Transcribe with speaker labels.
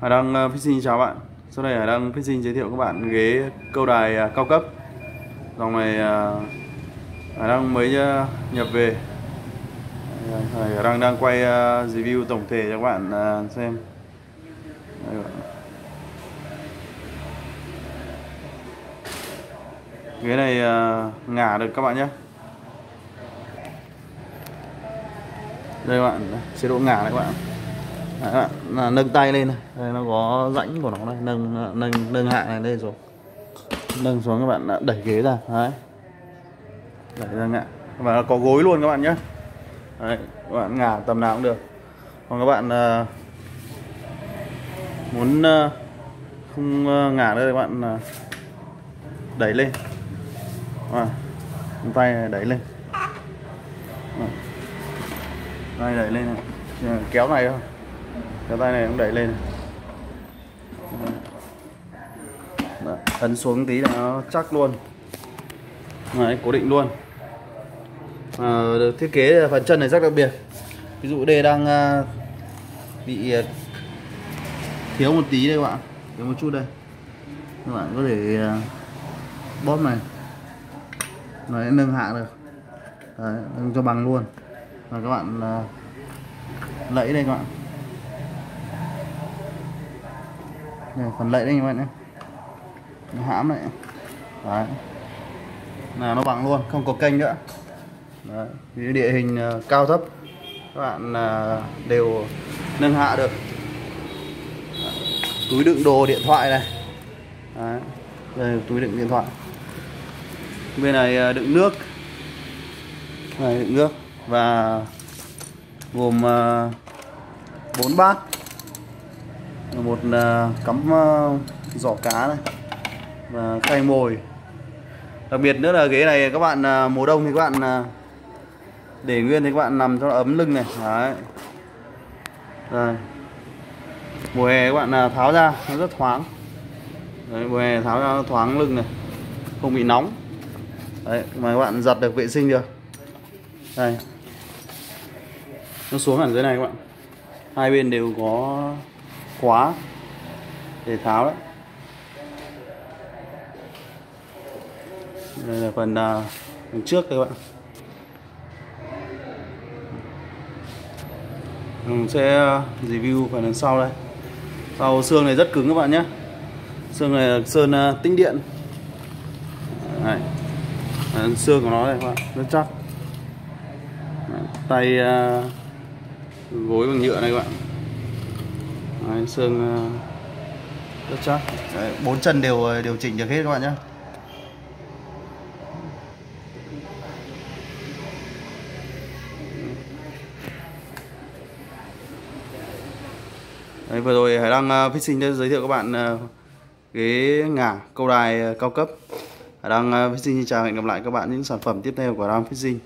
Speaker 1: Hải Đăng uh, Fishing chào bạn. Sau đây Hải Đăng Fishing giới thiệu các bạn ghế câu đài ờ, cao cấp. Dòng này ờ, Hải Đăng mới ờ, nhập về. Hải Đăng đang quay review tổng thể cho các bạn xem. Đây, bạn. Ghế này ngả được các bạn nhé. Đây các bạn, chế độ ngả này các bạn Đấy, các bạn là nâng tay lên này. Đây nó có rãnh của nó đây nâng nâng nâng hạ này lên rồi nâng xuống các bạn đẩy ghế ra. Đấy. Đẩy ra ngã. Và có gối luôn các bạn nhé. Đấy, các bạn ngả tầm nào cũng được. Còn các bạn uh, muốn uh, không uh, ngả đây các bạn uh, đẩy lên. À, tay này đẩy lên. Đây đẩy lên này. kéo này thôi cái tay này cũng đẩy lên. Đấy, ấn xuống tí là nó chắc luôn. Đấy, cố định luôn. À, được thiết kế phần chân này rất đặc biệt. Ví dụ đây đang à, bị à, thiếu một tí đây các bạn. Thiếu một chút đây. Các bạn có thể uh, bóp này. Nó nâng hạ được. Đấy, nâng cho bằng luôn. Và các bạn lẫy đây các bạn. Này, phần lệ đây các bạn nhé. Nó hãm này, đấy. Là nó bằng luôn không có kênh nữa. Đấy. Vì địa hình ờ, cao thấp các bạn ờ, đều nâng hạ được. Đấy. túi đựng đồ điện thoại này. Đấy. đây túi đựng điện thoại. Bên này ờ, đựng nước. Này đựng nước. Và gồm bốn bát một à, cắm à, giỏ cá này và khay mồi. Đặc biệt nữa là ghế này các bạn à, mùa đông thì các bạn để nguyên thì các bạn nằm cho nó ấm lưng này. Đấy. Đây mùa hè các bạn tháo ra nó rất thoáng. Đấy, mùa hè tháo ra nó thoáng lưng này không bị nóng. Đấy mà các bạn giặt được vệ sinh được. Đây. Nó xuống hẳn dưới này các bạn. Hai bên đều có khóa để tháo đấy. Đây là phần uh, trước các bạn. Mình sẽ à, review phần đằng sau đây. Sau xương này rất cứng các bạn nhé. Xương này là sơn uh, tĩnh điện. Này xương của nó này các bạn rất chắc. Tay uh, gối bằng nhựa này các bạn. Đấy, xương ờ, rất chắc. Đấy, bốn chân đều ờ, điều chỉnh được hết các bạn nhé Đấy, vừa rồi Hải Đăng uh, Fishing đã giới thiệu các bạn ghế ngả câu đài cao cấp. Hải Đăng Fishing chào hẹn gặp lại các bạn những sản phẩm tiếp theo của Hải Đăng Fishing